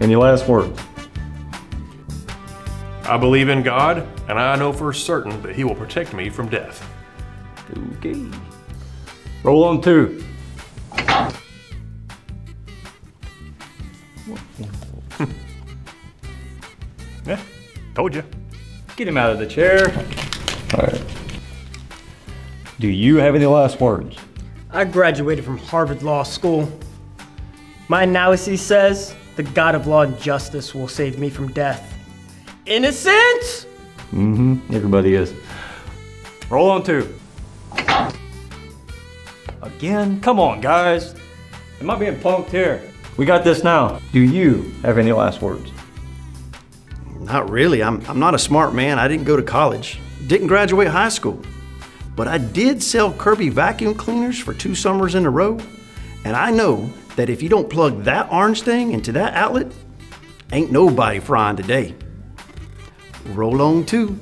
any last words? I believe in God, and I know for certain that He will protect me from death. Okay. Roll on two. Yeah, told you. Get him out of the chair. All right. Do you have any last words? I graduated from Harvard Law School. My analysis says the God of law and justice will save me from death. Innocent? Mm-hmm. Everybody is. Roll on two. Again? Come on, guys. Am I being punked here? We got this now. Do you have any last words? Not really. I'm, I'm not a smart man. I didn't go to college, didn't graduate high school. But I did sell Kirby vacuum cleaners for two summers in a row. And I know that if you don't plug that orange thing into that outlet, ain't nobody frying today. Roll on two.